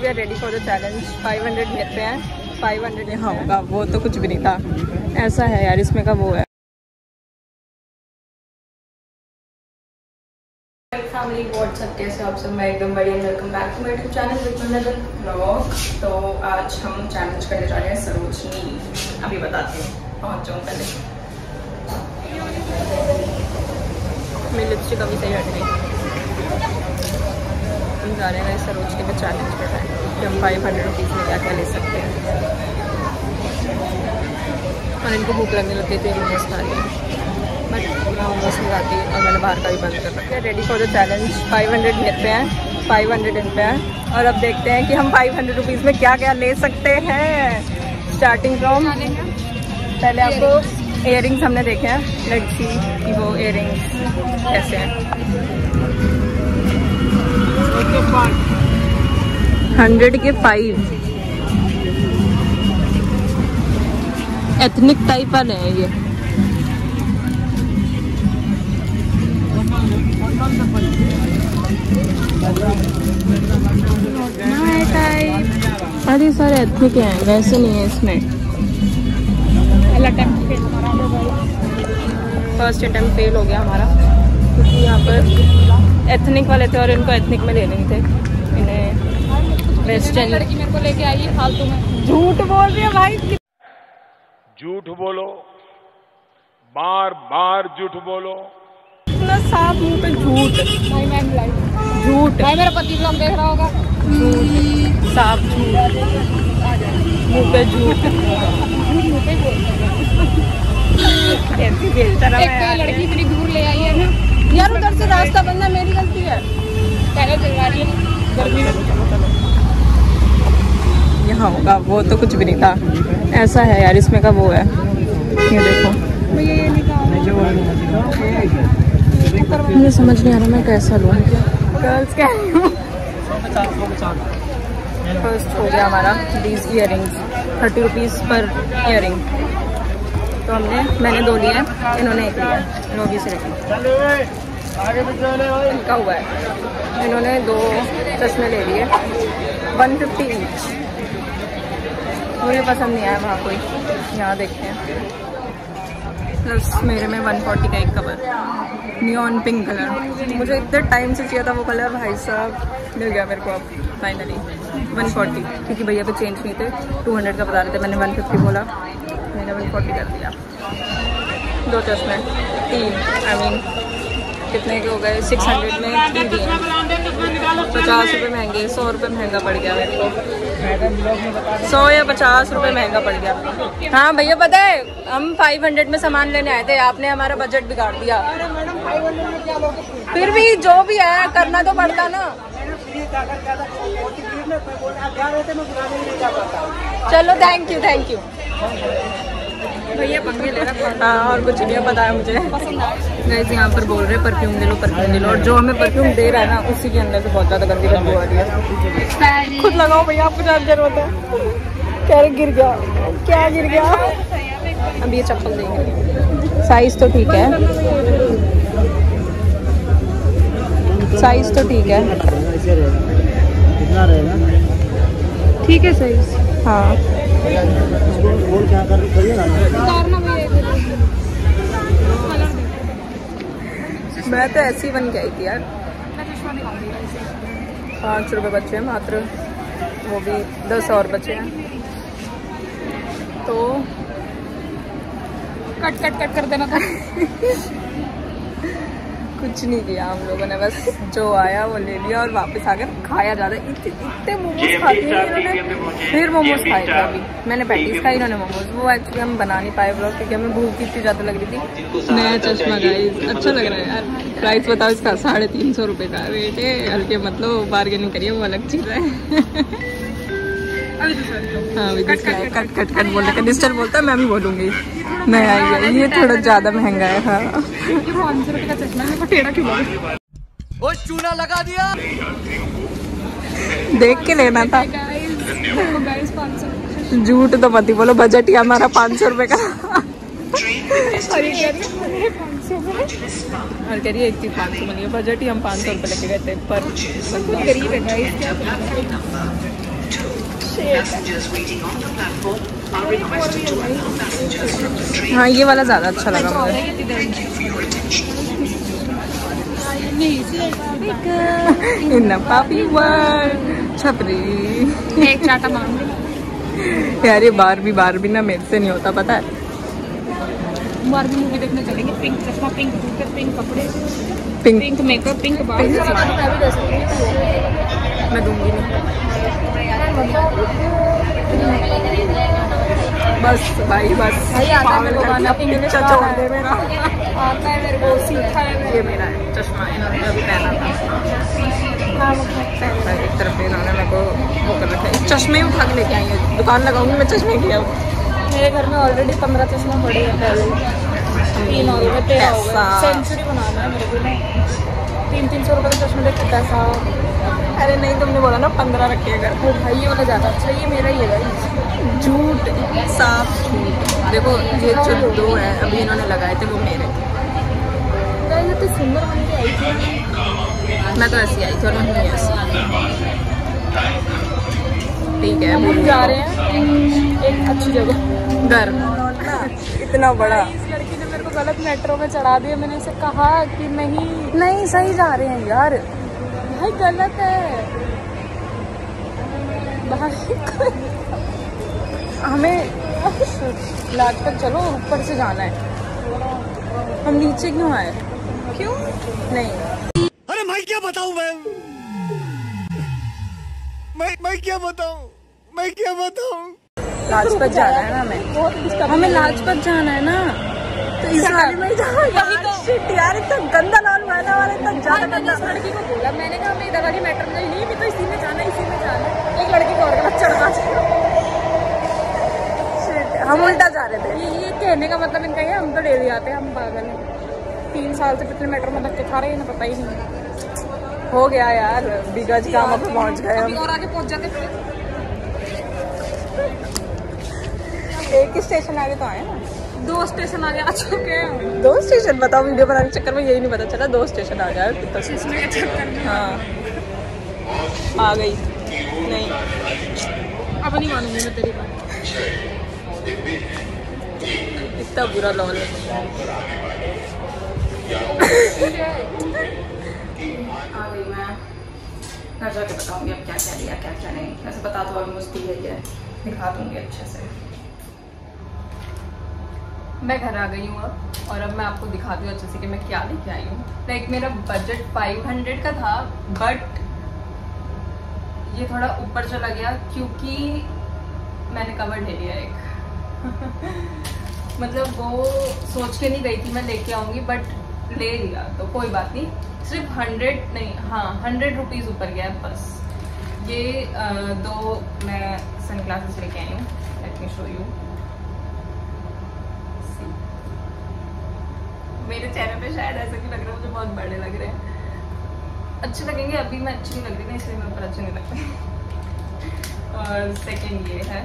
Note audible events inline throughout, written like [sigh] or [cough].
We are ready for the challenge 500 मेरे पे हैं. 500 यहाँ होगा. वो तो कुछ भी नहीं था. ऐसा है यार इसमें का वो है. फैमिली व्हाट्सअप कैसे आप सब? मैं एकदम बढ़िया welcome back to YouTube channel blog तो आज हम चैलेंज करने जा रहे हैं सरोजनी. अभी बताती हूँ. पहुँच जाऊँ पहले. मेरी लिपस्टिक अभी सही हट गई जा रहे हैं सरोज के चैलेंज कर रहे हैं कि हम फाइव हंड्रेड रुपीज़ में क्या क्या ले सकते हैं। और इनको भूख लगने लगती थी मोमोज खा लिए बट मैं मोमोज नहीं खाती और मैंने बाहर का भी बंद कर रखा है। Ready for the challenge five hundred मेरे पे हैं फाइव हंड्रेड इन पे हैं। और अब देखते हैं कि हम फाइव हंड्रेड रुपीज़ में क्या क्या ले सकते हैं। स्टार्टिंग फ्रॉम पहले आपको इयर हमने देखे हैं। लेट्स सी वो इयर कैसे हैं। हंड्रेड के फाइव एथनिक टाइप वाले हैं ये. अरे सारे एथनिक हैं वैसे नहीं है इसमें. फ़र्स्ट अटेम्प्ट फेल हो गया हमारा। क्योंकि यहाँ पर एथनिक वाले थे और इनको एथनिक में लेने थे। इन्हें वेस्टर्न लड़की मेरे को लेके आई है फालतू में। झूठ बोल रही है भाई। झूठ बोलो बार बार झूठ बोलो। इतना साफ़ मुँह पे झूठ। भाई मैं मिलाई झूठ। भाई मेरा पति ब्लॉग देख रहा होगा। झूठ साफ़ झूठ। मुँह पे झूठ। मुँह पे बोल कैसी बेइज्जती एक है। लड़की इतनी दूर ले आई है ना। यार उधर से रास्ता बंद है मेरी गलती है। में यहाँ होगा वो तो कुछ भी नहीं था। ऐसा है यार इसमें का वो है। ये देखो। भैया ये निकाल। मुझे समझ नहीं आ रहा मैं कैसा लूँ। गर्ल्स क्या फ़र्स्ट हो गया हमारा these earrings thirty rupees पर इयर तो हमने, मैंने दो लिए, इन्होंने एक लिया लोगी से इनका हुआ है। इन्होंने दो चश्मे ले लिए वन फिफ्टी ईच मुझे पसंद नहीं आया वहाँ कोई। यहाँ देखते हैं। प्लस मेरे में 140 का एक कवर नियॉन पिंक कलर मुझे इतने टाइम से चाहिए था वो कलर भाई साहब। मिल गया मेरे को अब फाइनली 140 क्योंकि भैया पे चेंज नहीं थे। 200 का बता रहे थे, मैंने 150 बोला। मैंने 140 कर दिया। दो चश्मे तीन आई मीन कितने के हो गए? 600 में तीन दिए। पचास रुपये महँगे, सौ रुपये महँगा पड़ गया मेरे को। सौ या पचास रुपये महँगा पड़ गया। हाँ भैया, पता है, हम फाइव हंड्रेड में सामान लेने आए थे। आपने हमारा बजट बिगाड़ दिया। फिर भी जो भी है, करना तो पड़ता ना। चलो थैंक यू थैंक यू भैया पंगे ले रहा हाँ और कुछ नहीं पता है मुझे। गैस यहाँ पर बोल रहे हैं परफ्यूम ले लो परफ्यूम ले लो। और जो हमें परफ्यूम दे रहा है ना उसी के अंदर से बहुत ज़्यादा गंदी बदबू आ रही है। खुद लगाओ भैया आपको ज़्यादा ज़रूरत है। क्या गिर गया? क्या गिर गया? अब ये चप्पल देंगे। साइज़ तो ठीक है। साइज़ तो ठीक है। ठीक है साइज़ हाँ। मैं तो ऐसी बन आई थी यार। पाँच रुपये बचे हैं मात्र। वो भी दस और बचे हैं। तो कट कट कट कर देना था। [laughs] कुछ नहीं किया हम लोगों ने बस जो आया वो ले लिया और वापस आकर खाया ज़्यादा इतने इतने मोमोज खाते हैं इन्होंने। फिर मोमोज खाए थे अभी। मैंने पैटीज खाई इन्होंने मोमोज। वो एक्चुअली हम बना नहीं पाए ब्लॉग क्योंकि हमें भूख इतनी ज़्यादा लग रही थी। नया चश्मा गाइस अच्छा लग रहा है यार। प्राइस बताओ इसका साढ़े तीन सौ रुपये का। रेट है हल्के मतलब बार्गेनिंग करिए वो अलग चीज़ है। हाँ cut cut cut cut cut बोल रहे डिजिटल बोलता है मैं भी बोलूँगी। मैं आई है। ये थोड़ा ज़्यादा महँगा है हाँ। वो चूना लगा दिया। देख के लेना था। सौ झूठ तो मत ही बोलो बजट ही हमारा पाँच सौ रुपये का। और है एक चीज़ पाँच सौ मिली बजट ही हम पाँच सौ रुपये लेके गए थे पर गरीब है गाइस हाँ। ये वाला ज़्यादा अच्छा लगा मुझे. इन पापी छपरी। एक चाटा मांग यार ये बार भी बार भी ना मेरे से नहीं होता पता है? मूवी देखने चलेंगे। पिंक चश्मा पिंक जूते पिंक कपड़े। पिंक। Pink makeup pink. बाल मैं दूँगी नहीं। बस भाई बस। छोड़ दे मेरा। आता है मेरे को सीखा है ये मेरा है चश्मा इन्होंने अभी पहना था। एक तरफ़ इन्होंने मेरे को वो कर रखा है। चश्मे उठा के लेके आई है। दुकान लगाऊँगी मैं चश्मे की अब। मेरे घर में ऑलरेडी पंद्रह चश्मा पड़े हैं पहले। तीन हो गए तेरह हो गए। सेंचुरी बनाना है मेरे को तीन तीन सौ रुपये का चश्मा देख पैसा अरे नहीं तुमने बोला ना पंद्रह रखे अगर वो भाई ये वाला ज़्यादा अच्छा ये मेरा ही है भाई। झूठ साफ़ झूठ। देखो ये जो दो है अभी इन्होंने लगाए थे वो मेरे। थे तो सुंदर बन के आई थी। मैं तो ऐसी आई थी और नहीं ऐसी। ठीक है हम जा रहे हैं एक अच्छी जगह। घर। इतना बड़ा। इस लड़की ने मेरे को गलत मेट्रो में चढ़ा दिया। मैंने उसे कहा कि नहीं नहीं सही जा रहे हैं यार। भाई गलत है। भाई हमें लाजपत चलो ऊपर से जाना है। हम नीचे क्यों आए? क्यों? नहीं। अरे मैं क्या बताऊँ मैं मैं मैं क्या बताऊँ? मैं क्या बताऊँ? लाजपत जाना है ना हमें। हमें लाजपत जाना है ना। तो इस वाले में जाओ यार इतना गंदा इतना उस लड़की को बोला। मैंने कहा हमें इधर वाली मेट्रो में नहीं भी तो इसी में जाना इसी में जाना। एक लड़की को और गलत चढ़ा हम उल्टा जा रहे थे। ये ये कहने का मतलब इनका ये हम तो डेली आते हैं हम पागल हैं। तीन साल से पिछले मेट्रो में धक्के खा रहे हैं पता ही नहीं। हो गया यार बिगज काम पे पहुँच गए हम। और आगे पहुँच जाते फिर। एक ही स्टेशन आगे तो आए ना। दो स्टेशन आगे आ चुके हैं। दो स्टेशन? बताओ वीडियो बनाने के चक्कर में यही नहीं पता चला दो स्टेशन आ गया कितना चक्कर हाँ। आ गई। नहीं। अब नहीं मानूँगी मैं तेरी बात। इतना बुरा लॉल आ गई मैं। घर जाके बताऊँगी अब क्या क्या लिया क्या क्या नहीं। वैसे बता तो ऑलमोस्ट ही है दिखा दूँगी अच्छे से। मैं घर आ गई हूँ अब और अब मैं आपको दिखाती हूँ अच्छे से कि मैं क्या लेके आई हूँ। लाइक मेरा बजट 500 का था बट ये थोड़ा ऊपर चला गया क्योंकि मैंने कवर ले लिया एक। [laughs] मतलब वो सोच के नहीं गई थी मैं लेके आऊँगी बट ले लिया तो कोई बात नहीं। सिर्फ़ हंड्रेड नहीं हाँ हंड्रेड रुपीज़ ऊपर गया बस। ये अ, दो मैं सन ग्लासेस लेके आई हूँ लेट मी शो यू मेरे चेहरे पे शायद ऐसा क्यों लग रहा है, मुझे बहुत बड़े लग रहे हैं। अच्छे लगेंगे, अभी मैं अच्छी नहीं लग रही ना इसलिए मेरे ऊपर अच्छे नहीं लगते और सेकंड ये है।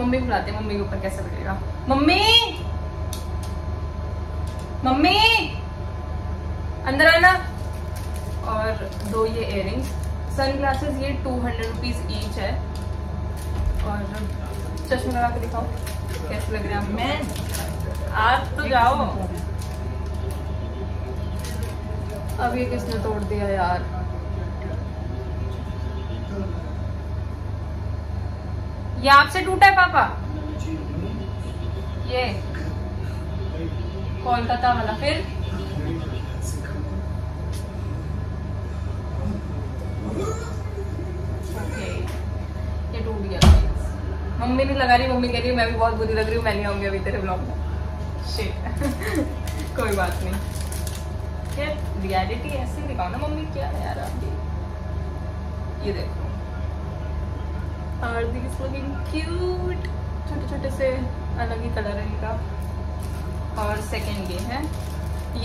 मम्मी बुलाते हैं, मम्मी के ऊपर कैसे लगेगा? मम्मी! मम्मी! अंदर आना। और दो ये इयरिंग्स सन ग्लासेस ये टू हंड्रेड रुपीज़ ईच है। और चश्मे लगा के दिखाओ। कैसे लग रहे हैं? मैं आप तो जाओ। अब ये किसने तोड़ दिया यार? ये आपसे टूटा है पापा। ये। कोलकाता वाला। फिर? ओके मम्मी नहीं लगा रही, मम्मी कह रही है, मैं भी बहुत बुरी लग रही हूँ, मैं नहीं आऊँगी अभी तेरे ब्लॉग में. [laughs] कोई बात नहीं। रियलिटी ऐसे दिखाओ ना मम्मी क्या है यार ये देखो। आर दिस लुकिंग क्यूट छोटे छोटे से अलग ही कलर है इनका। और सेकेंड ये है।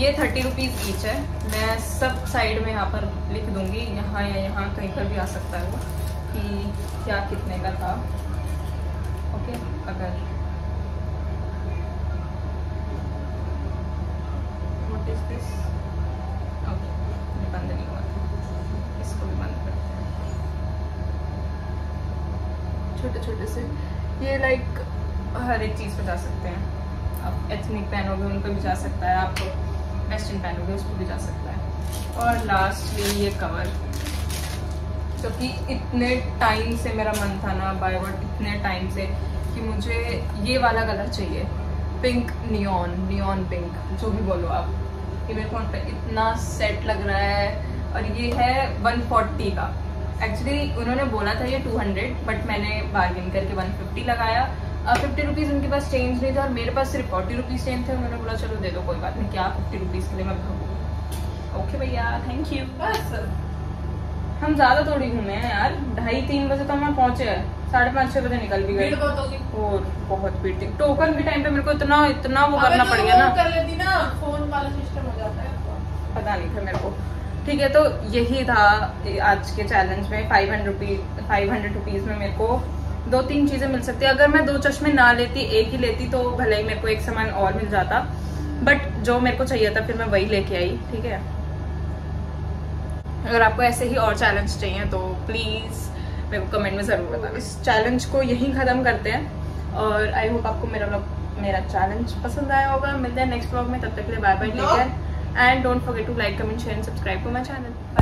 ये थर्टी रुपीज़ ईच है। मैं सब साइड में यहाँ पर लिख दूँगी, यहाँ या यहाँ कहीं पर भी आ सकता है वो, कि क्या कितने का था। ठीक है अगर वॉट इज़ दिस बंद नहीं हुआ। इसको भी बंद कर छोटे छोटे से। ये लाइक हर एक चीज़ पर जा सकते हैं। आप एथनिक पहनोगे उन पर भी जा सकता है। आप वेस्टर्न पहनोगे उस पर भी जा सकता है। और लास्टली ये कवर क्योंकि तो इतने टाइम से मेरा मन था ना बाय वर्ड इतने टाइम से कि मुझे ये वाला कलर चाहिए। पिंक नियॉन नियॉन पिंक जो भी बोलो आप। ये मेरे फ़ोन पे इतना सेट लग रहा है। और ये है 140 का। एक्चुअली उन्होंने बोला था ये 200 बट मैंने बार्गेन करके 150 लगाया। अब फिफ्टी रुपीज़ उनके पास चेंज नहीं था और मेरे पास सिर्फ़ फोर्टी रुपीज़ चेंज थे। उन्होंने बोला, चलो दे दो, कोई बात नहीं, क्या फिफ्टी रुपीज़ के लिए मैं भागूँ ओके भैया थैंक यू बस हम ज़्यादा थोड़ी घूमे हैं यार। ढाई तीन बजे तो हम पहुँचे हैं। साढ़े पाँच छह बजे निकल भी गए। और बहुत भीड़ थी। टोकन के टाइम पे मेरे को इतना इतना वो करना पड़ गया ना। कर लेती ना फ़ोन वाला सिस्टम हो जाता है पता नहीं था मेरे को। ठीक है तो यही था आज के चैलेंज में। Five hundred rupees five hundred rupees में मेरे को दो तीन चीज़ें मिल सकती है। अगर मैं दो चश्मे ना लेती एक ही लेती तो भले ही मेरे को एक सामान और मिल जाता। बट जो मेरे को चाहिए था फिर मैं वही लेके आई। ठीक है? अगर आपको ऐसे ही और चैलेंज चाहिए तो प्लीज़ मेरे को कमेंट में ज़रूर बताओ इस चैलेंज को यहीं खत्म करते हैं और आई होप आपको मेरा ब्लॉग मेरा चैलेंज पसंद आया होगा। मिलते हैं नेक्स्ट ब्लॉग में तब तक के लिए bye bye take care and don't forget to like comment share and subscribe to my channel